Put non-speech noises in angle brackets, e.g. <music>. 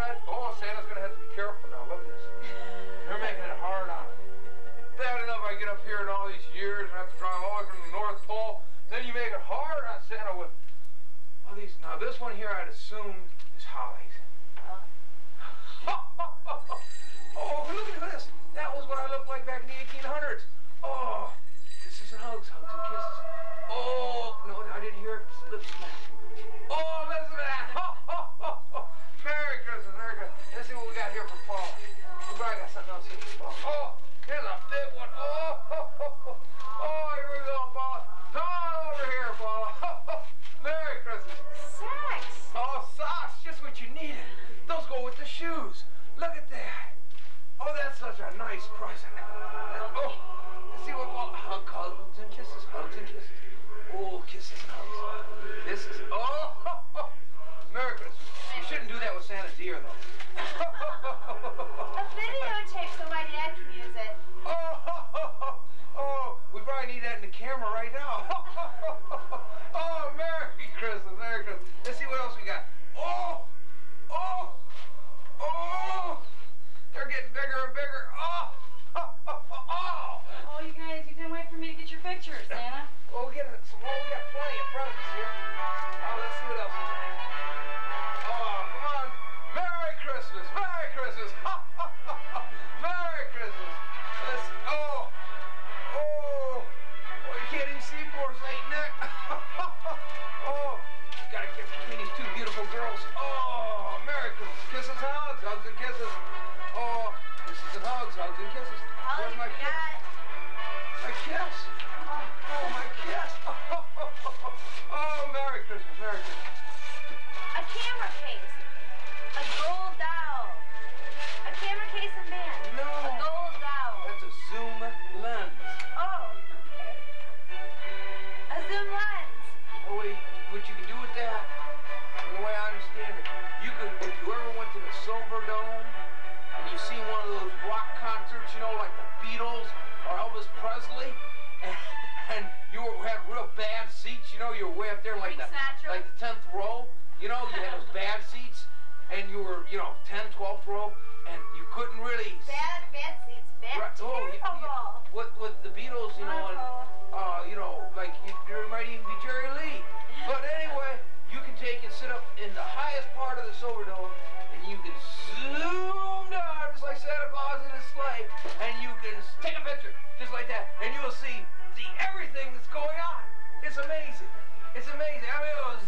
red. Oh, Santa's going to have to be careful now. Look at this. They're making it hard on it. Bad enough I get up here in all these years and I have to drive all the way from the North Pole. Then you make it hard on Santa with all these. Now, this one here I'd assume is Holly's. Huh? <laughs> with the shoes. Look at that. Oh, that's such a nice present. Oh, let's see what Paula. Hug, hugs and kisses, hugs and kisses. Oh, kisses and hugs. Kisses. Oh, <laughs> Merry Christmas. You shouldn't do that with Santa's ear, though. A videotape so my dad can use it. Oh, <laughs> oh, we probably need that in the camera right now. <laughs> Christmas, Merry Christmas. Merry Christmas. Let's, oh, oh, oh, you can't even see poor Saint Nick. oh, gotta get between these two beautiful girls. Oh, Merry Christmas. Kisses, hugs, hugs and kisses. Oh, kisses and hugs, hugs and kisses. Where's my kiss? My kiss. Oh, oh my kiss. Oh, <laughs> concerts, you know, like the Beatles or Elvis Presley, and, <laughs> and you were, had real bad seats, you know, you were way up there like the, like the 10th row, you know, you had those <laughs> bad seats, and you were, you know, 10th, 12th row, and you couldn't really Bad, bad seats. Bad. Right, oh, you- terrible. you- with, with the Beatles, you know, and, uh, you know, like, you, there might even be Jerry Lee. But anyway, you can take and sit up in the highest part of the Silver Dome, and you can zoom down, just like Santa Claus in his sleigh, and you can take a picture just like that, and you will see see everything that's going on. It's amazing. It's amazing. I mean, it was